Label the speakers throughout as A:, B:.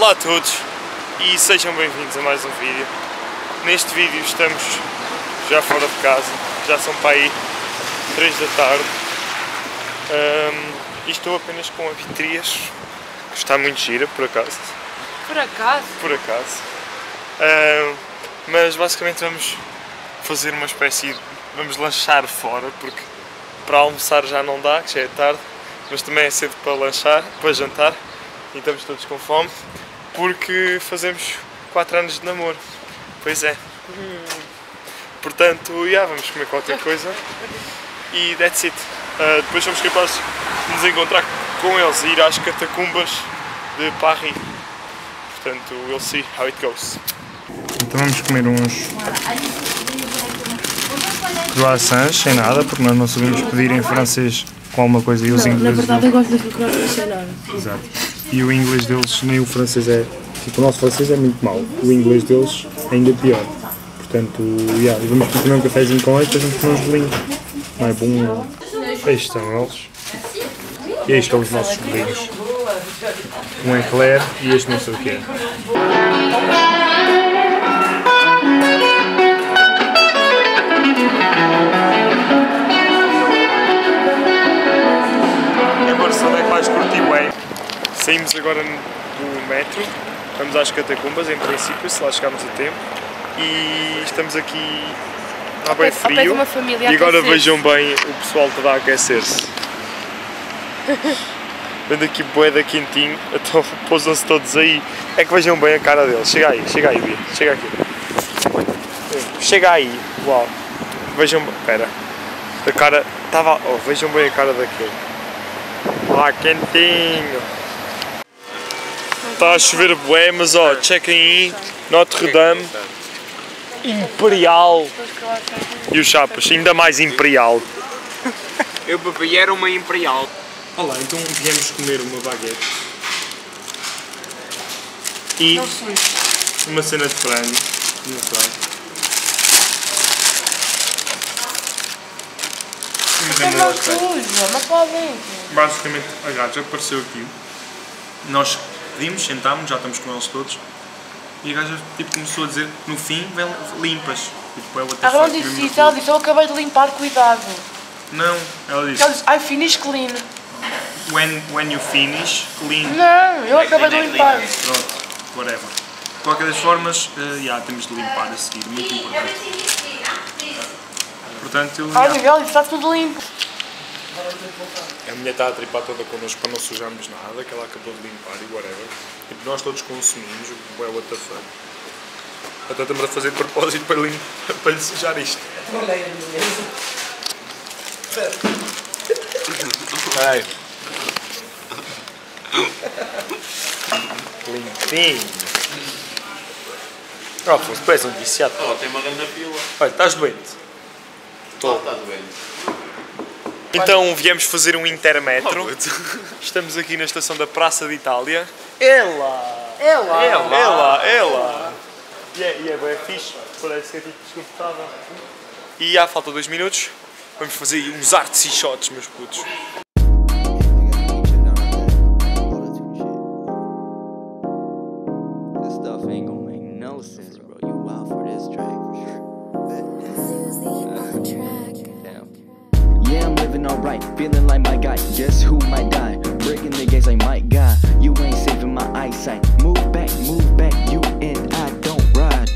A: Olá a todos e sejam bem-vindos a mais um vídeo. Neste vídeo estamos já fora de casa, já são para aí 3 da tarde um, e estou apenas com a vitrias, que está muito gira por acaso.
B: Por acaso?
A: Por acaso. Um, mas basicamente vamos fazer uma espécie de. vamos lanchar fora porque para almoçar já não dá, que já é tarde, mas também é cedo para lanchar, para jantar e estamos todos com fome porque fazemos 4 anos de namoro. Pois é. Portanto, yeah, vamos comer qualquer coisa e that's it. Uh, depois somos capazes de nos encontrar com eles e ir às catacumbas de Paris. Portanto, we'll see how it goes. Então vamos comer uns croissants sem nada, porque nós não sabemos pedir em francês com alguma coisa e os
B: Na
A: ingleses.
B: verdade eu gosto de croissants sem nada.
A: Exato. E o inglês deles, nem o francês é. Tipo, o nosso francês é muito mau. O inglês deles é ainda pior. Portanto, yeah, vamos tomar um cafezinho com eles, depois vamos comer uns bolinhos. Não é bom? Aí estão eles. E aí estão os nossos bolinhos. Um é e este não sei o que é. Saímos agora do metro, vamos às catacumbas em princípio, se lá chegarmos a tempo. E estamos aqui. Está bem frio. E agora vejam bem o pessoal que está a aquecer-se. Vendo aqui boeda quentinho, então pousam-se todos aí. É que vejam bem a cara deles. Chega aí, chega aí, Bia. Chega aqui. Chega aí. Uau. Vejam. Espera. A cara. Estava. Oh, vejam bem a cara daquele. Ah, quentinho. Está a chover bué, mas ó, chequem aí. Notre Dame. Imperial. E os chapas, ainda mais imperial.
C: Eu bebi era uma imperial.
A: Olá, então viemos comer uma baguete. E uma cena de frango. Não sei. Mas é
B: É suja, mas podem.
A: Basicamente, a gata já apareceu aqui. Nós pedimos, sentámos, já estamos com eles todos. E a gaja tipo, começou a dizer, no fim, vem limpas. Tipo, é outra
B: Ela não disse isso, ela disse, eu acabei de limpar, cuidado.
A: Não, ela disse,
B: Ela disse, I finish clean.
A: when, when you finish, clean.
B: Não, eu acabei de limpar.
A: Pronto, whatever. De qualquer das formas, eh, já, temos de limpar a seguir, muito importante. Portanto,
B: Ai,
A: já.
B: Miguel, isso está tudo limpo.
A: A mulher está a tripar toda connosco para não sujarmos nada, que ela acabou de limpar e whatever. Tipo, nós todos consumimos, o é what the fuck. Então estamos a fazer de propósito para, lim- para lhe sujar isto. Ai. Limpinho. Oh, Afonso, tu és um viciado.
C: Oh, tem uma grande fila.
A: Olha, estás doente.
C: Estou. Está doente.
A: Então viemos fazer um intermetro. Estamos aqui na estação da Praça de Itália. Ela!
B: Ela.
A: Ela! Ela! Ela! E é, e é bem fixe, parece que é tipo desconfortável. E há falta dois minutos, vamos fazer aí uns artes e shots, meus putos.
D: Alright, feeling like my guy. Guess who might die? Breaking the gates like my guy. You ain't saving my eyesight. Move back, move back. You and I don't ride.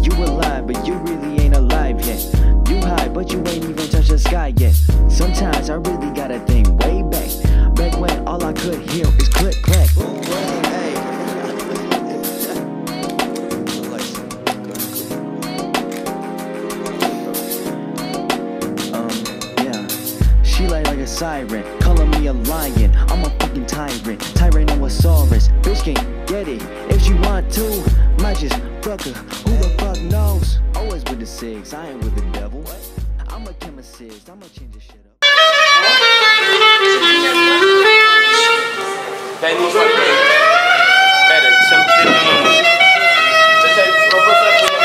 D: You alive, but you really ain't alive yet. You high, but you ain't even touched the sky yet. Sometimes I really gotta think way back. Back when all I could hear is siren, calling me a lion. I'm a fucking tyrant, Tyrannosaurus. Bitch can't get it if she want to. Might just fuck her. Who the fuck knows? Always with the six, I ain't with the devil. I'm a chemist, I'ma change this shit up.
C: Tem no sorteio. Espera, deixa-me pedir uma música. Deixa eu vou passar por uma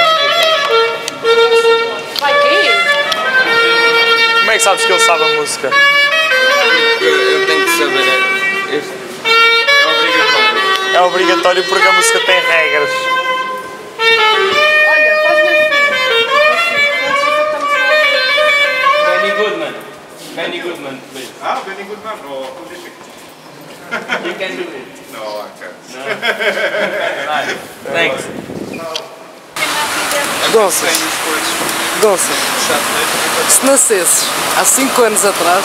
A: Como é que sabes que ele sabe a música?
C: Obrigatório.
A: Obrigatório porque a música tem regras.
B: Olha, faz-me assim.
C: Benny Goodman. Benny Goodman, please.
E: Ah, Benny Goodman. No, who did it?
C: You can do it.
E: No, I can't.
C: Thanks.
F: Gonças, Gonças, se nascesses há 5 anos atrás,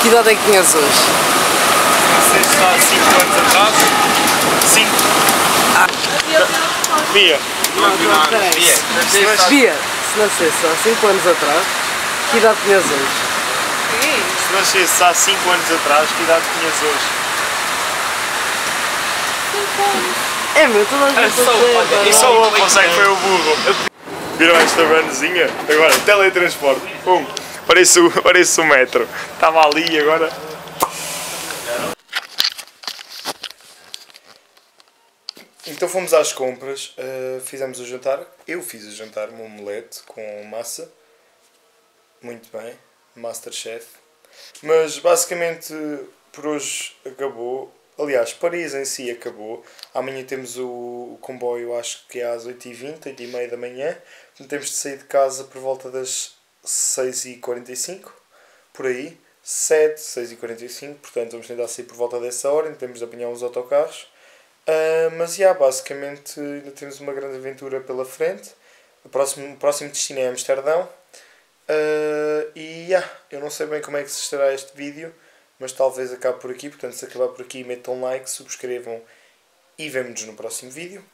F: que idade é que tinhas hoje?
A: Vocês há 5 anos atrás? 5. Bia,
F: Bia, se nascesse há 5 anos atrás, que idade tinhas hoje?
A: se nascesse há 5 anos atrás, que idade tinhas hoje?
F: É meu, toda a gente
A: E só o consegue, foi o burro. Viram esta vanzinha? Agora, teletransporte. Pum. Parece o, parece o metro. Estava ali agora. Então fomos às compras, uh, fizemos o jantar. Eu fiz o jantar, um omelete com massa. Muito bem, Masterchef. Mas basicamente por hoje acabou. Aliás, Paris em si acabou. Amanhã temos o, comboio, acho que é às 8h20, 8h30 da manhã. Portanto, temos de sair de casa por volta das 6h45, por aí. 7, 6h45, portanto vamos tentar sair por volta dessa hora, ainda temos de apanhar uns autocarros. Ah, mas já, basicamente ainda temos uma grande aventura pela frente. O próximo, o próximo destino é Amsterdão. Ah, e já, eu não sei bem como é que se estará este vídeo, mas talvez acabe por aqui. Portanto, se acabar por aqui, metam um like, subscrevam e vemo-nos no próximo vídeo.